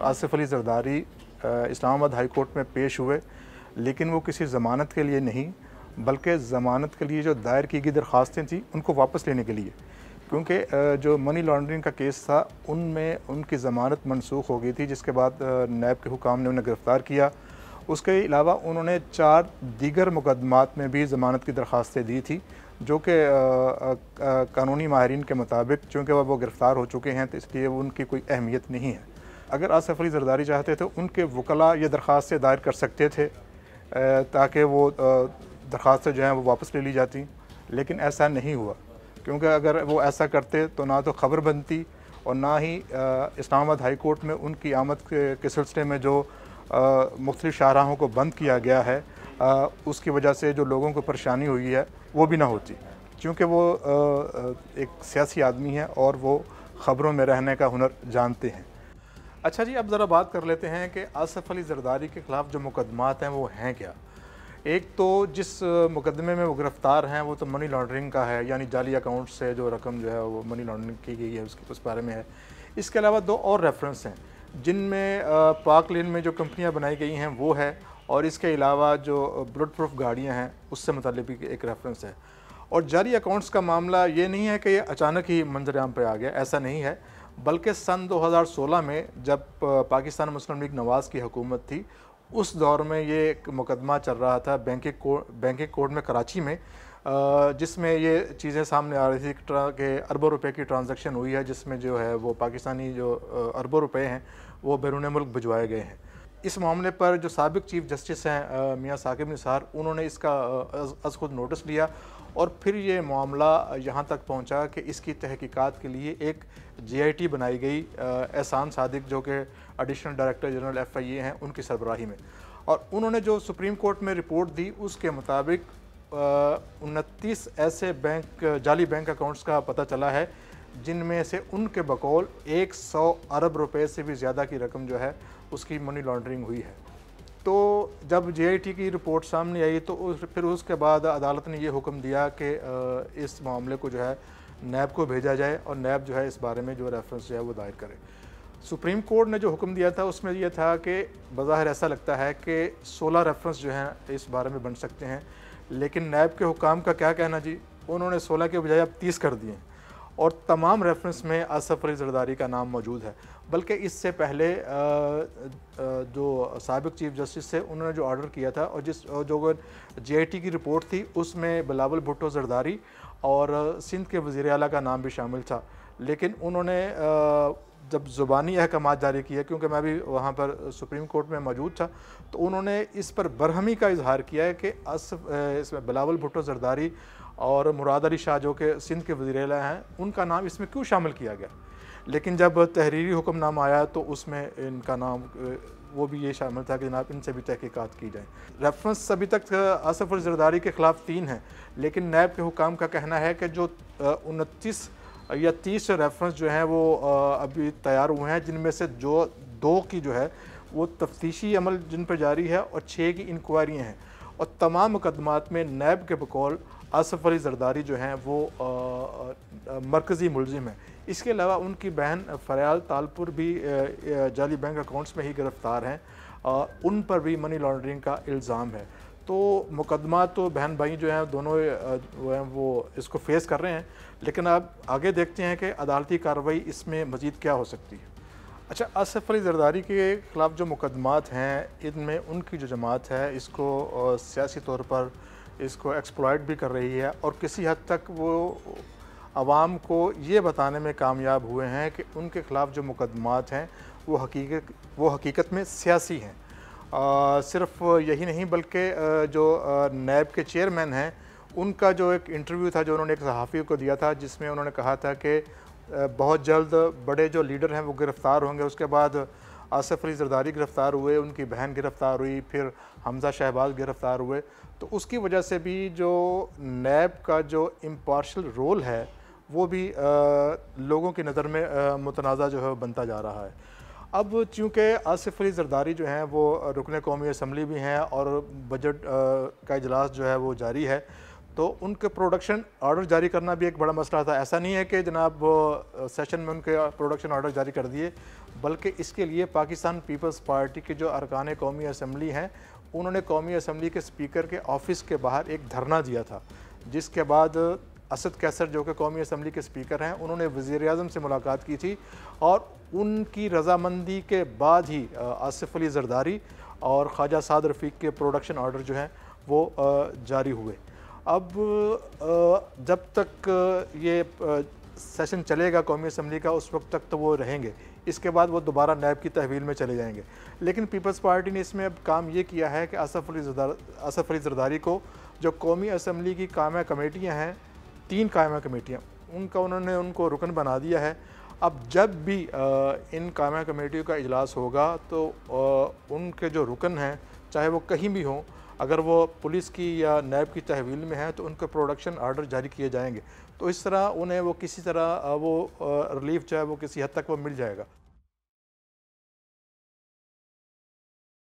آصف علی زرداری اسلام آباد high court میں پیش ہوئے، لیکن وہ کسی ضمانت کے لیے نہیں، بلکہ ضمانت کے لیے جو دائر کی گئی درخواستیں تھیں، ان کو واپس لینے کے لیے۔ کیونکہ جو منی لانڈرنگ کا کیس تھا، ان میں ان کی ضمانت منسوخ ہو گئی تھی، جس کے بعد نیب کے حکام نے انہیں گرفتار کیا۔ اس کے علاوہ انہوں نے چار دیگر مقدمات میں بھی ضمانت کی درخواستیں دی تھی جو کہ قانونی ماہرین کے مطابق، چونکہ وہ گرفتار ہو چکے ہیں، تو اس لیے ان کی کوئی اہمیت نہیں ہے۔ اگر آصف علی زرداری چاہتے تھے ان کے وکلاء یہ درخواستیں دائر کر سکتے تھے تاکہ وہ درخواستیں جو ہیں وہ واپس لے لی جاتی۔ لیکن ایسا نہیں ہوا۔ کیونکہ اگر وہ ایسا کرتے تو نہ تو خبر بنتی اور نہ ہی اسلام آباد ہائی کورٹ میں ان کی آمد کے سلسلے میں جو مختلف شاہراہوں کو بند کیا گیا ہے اس کی وجہ سے جو لوگوں کو پریشانی ہوئی ہے وہ بھی نہ ہوتی۔ کیونکہ وہ ایک سیاسی آدمی ہے اور وہ خبروں میں رہنے کا ہنر جانتے ہیں۔ اچھا جی اب ذرا بات کر لیتے ہیں کہ آصف علی زرداری کے خلاف جو مقدمات ہیں وہ ہیں کیا؟ ایک تو جس مقدمے میں وہ گرفتار ہیں، وہ تو منی لانڈرنگ کا ہے یعنی جعلی اکاؤنٹ سے جو رقم جو ہے وہ منی لانڈرنگ کی گئی ہے، اس کے اس بارے میں ہے۔ اس کے علاوہ دو اور ریفرنس ہیں، جن میں پاک لین میں جو کمپنیاں بنائی گئی ہیں وہ ہے، اور اس کے علاوہ جو بلڈ پروف گاڑیاں ہیں، اس سے متعلق بھی ایک ریفرنس ہے۔ اور جاری اکاؤنٹس کا معاملہ یہ نہیں ہے کہ یہ اچانک ہی منظر عام پہ آ گیا، ایسا نہیں ہے۔ بلکہ سن دو ہزار سولہ میں جب پاکستان مسلم لیگ نواز کی حکومت تھی، اس دور میں یہ ایک مقدمہ چل رہا تھا بینکنگ کورٹ بینکنگ کورٹ میں کراچی میں جس میں یہ چیزیں سامنے آ رہی تھی کہ اربوں روپے کی ٹرانزیکشن ہوئی ہے، جس میں جو ہے وہ پاکستانی جو اربوں روپے ہیں، وہ بیرون ملک بھجوائے گئے ہیں۔ اس معاملے پر جو سابق چیف جسٹس ہیں میاں ثاقب نثار، انہوں نے اس کا از خود نوٹس لیا اور پھر یہ معاملہ یہاں تک پہنچا کہ اس کی تحقیقات کے لیے ایک جی آئی ٹی بنائی گئی احسان صادق، جو کہ additional director general F I A ہیں، ان کی سربراہی میں۔ اور انہوں نے جو سپریم کورٹ میں رپورٹ دی، اس کے مطابق انتیس ایسے بینک، جعلی بینک اکاؤنٹس کا پتہ چلا ہے جن میں سے ان کے بقول ایک سو ارب روپے سے بھی زیادہ کی رقم جو ہے اس کی منی لانڈرنگ ہوئی ہے۔ تو جب جے آئی ٹی کی رپورٹ سامنے آئی تو پھر اس کے بعد عدالت نے یہ حکم دیا کہ اس معاملے کو جو ہے نیب کو بھیجا جائے اور نیب جو ہے اس بارے میں جو ریفرنس جو ہے وہ دائر کرے۔ سپریم کورٹ نے جو حکم دیا تھا، اس میں یہ تھا کہ بظاہر ایسا لگتا ہے کہ سولہ ریفرنس جو ہیں اس بارے میں بن سکتے ہیں، لیکن نیب کے حکام کا کیا کہنا جی؟ انہوں نے سولہ کے بجائے اب تیس کر دیے۔ ہیں اور تمام ریفرنس میں آصف علی زرداری کا نام موجود ہے۔ بلکہ اس سے پہلے جو سابق چیف جسٹس سے انہوں نے جو آرڈر کیا تھا، اور جس جو جے آئی ٹی کی رپورٹ تھی، اس میں بلاول بھٹو زرداری اور سندھ کے وزیر اعلیٰ کا نام بھی شامل تھا۔ لیکن انہوں نے جب زبانی احکامات جاری کیے کیونکہ میں بھی وہاں پر سپریم کورٹ میں موجود تھا، تو انہوں نے اس پر برہمی کا اظہار کیا ہے کہ اس میں بلاول بھٹو زرداری اور مراد علی شاہ جو کہ سندھ کے وزیر اعلیٰ ہیں، ان کا نام اس میں کیوں شامل کیا گیا؟ لیکن جب تحریری حکم نام آیا تو اس میں ان کا نام، وہ بھی یہ شامل تھا کہ جناب ان سے بھی تحقیقات کی جائیں۔ ریفرنس ابھی تک آصف الزرداری کے خلاف تین ہیں، لیکن نیب کے حکام کا کہنا ہے کہ جو انتیس یا تیس ریفرنس جو ہیں وہ ابھی تیار ہوئے ہیں، جن میں سے جو دو کی جو ہے وہ تفتیشی عمل جن پر جاری ہے اور چھ کی انکوائریاں ہیں۔ اور تمام مقدمات میں نیب کے بقول آصف علی زرداری جو ہیں وہ مرکزی ملزم ہیں۔ اس کے علاوہ ان کی بہن فریال تالپور بھی جعلی بینک اکاؤنٹس میں ہی گرفتار ہیں۔ ان پر بھی منی لانڈرنگ کا الزام ہے۔ تو مقدمات تو بہن بھائی جو ہیں دونوں ہیں وہ اس کو فیس کر رہے ہیں، لیکن اب آگے دیکھتے ہیں کہ عدالتی کارروائی اس میں مزید کیا ہو سکتی ہے۔ اچھا آصف علی زرداری کے خلاف جو مقدمات ہیں، ان میں ان کی جو جماعت ہے، اس کو سیاسی طور پر اس کو ایکسپلائٹ بھی کر رہی ہے، اور کسی حد تک وہ عوام کو یہ بتانے میں کامیاب ہوئے ہیں کہ ان کے خلاف جو مقدمات ہیں، وہ حقیقت وہ حقیقت میں سیاسی ہیں۔ صرف یہی نہیں بلکہ جو نیب کے چیئرمین ہیں، ان کا جو ایک انٹرویو تھا، جو انہوں نے ایک صحافی کو دیا تھا، جس میں انہوں نے کہا تھا کہ بہت جلد بڑے جو لیڈر ہیں، وہ گرفتار ہوں گے۔ اس کے بعد آصف علی زرداری گرفتار ہوئے، ان کی بہن گرفتار ہوئی، پھر حمزہ شہباز گرفتار ہوئے۔ تو اس کی وجہ سے بھی جو نیب کا جو امپارشل رول ہے، وہ بھی لوگوں کی نظر میں متنازع جو ہے بنتا جا رہا ہے۔ اب چونکہ آصف علی زرداری جو ہیں وہ رکن قومی اسمبلی بھی ہیں اور بجٹ کا اجلاس جو ہے وہ جاری ہے، تو ان کے پروڈکشن آرڈر جاری کرنا بھی ایک بڑا مسئلہ تھا۔ ایسا نہیں ہے کہ جناب سیشن میں ان کے پروڈکشن آرڈر جاری کر دیے، بلکہ اس کے لیے پاکستان پیپلز پارٹی کے جو ارکان قومی اسمبلی ہیں، انہوں نے قومی اسمبلی کے سپیکر کے آفس کے باہر ایک دھرنا دیا تھا، جس کے بعد اسد کیسر جو کہ قومی اسمبلی کے سپیکر ہیں، انہوں نے وزیر اعظم سے ملاقات کی تھی اور ان کی رضامندی کے بعد ہی آصف علی زرداری اور خواجہ سعد رفیق کے پروڈکشن آرڈر جو ہیں وہ جاری ہوئے۔ اب جب تک یہ سیشن چلے گا قومی اسمبلی کا، اس وقت تک تو وہ رہیں گے۔ اس کے بعد وہ دوبارہ نیب کی تحویل میں چلے جائیں گے۔ لیکن پیپلز پارٹی نے اس میں اب کام یہ کیا ہے کہ آصف علی آصف علی زرداری کو جو قومی اسمبلی کی قائمہ کمیٹیاں ہیں تین قائمہ کمیٹیاں، ان کا انہوں نے ان کو رکن بنا دیا ہے۔ اب جب بھی ان قائمہ کمیٹیوں کا اجلاس ہوگا تو ان کے جو رکن ہیں، چاہے وہ کہیں بھی ہوں، اگر وہ پولیس کی یا نیب کی تحویل میں ہیں تو ان کے پروڈکشن آرڈر جاری کیے جائیں گے۔ تو اس طرح انہیں وہ کسی طرح وہ ریلیف جو ہے وہ کسی حد تک وہ مل جائے گا۔